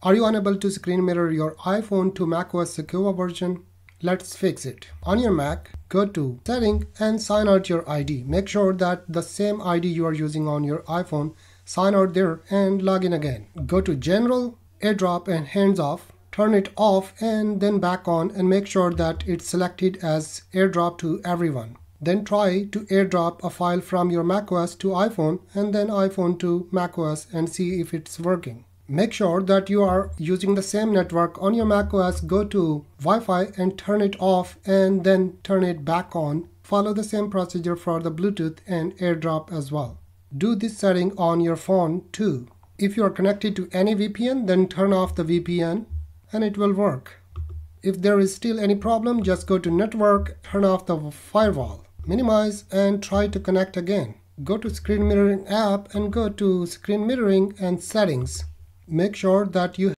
Are you unable to screen mirror your iPhone to macOS Sequoia version? Let's fix it. On your Mac, go to Setting and sign out your ID. Make sure that the same ID you are using on your iPhone, sign out there and log in again. Go to General, AirDrop and Hands Off. Turn it off and then back on and make sure that it's selected as AirDrop to everyone. Then try to airdrop a file from your macOS to iPhone and then iPhone to macOS and see if it's working. Make sure that you are using the same network on your macOS. Go to Wi-Fi and turn it off and then turn it back on. Follow the same procedure for the Bluetooth and AirDrop as well. Do this setting on your phone too. If you are connected to any VPN, then turn off the VPN and it will work. If there is still any problem, just go to network, turn off the firewall, minimize and try to connect again. Go to screen mirroring app and go to screen mirroring and settings make sure that you